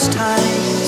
first time.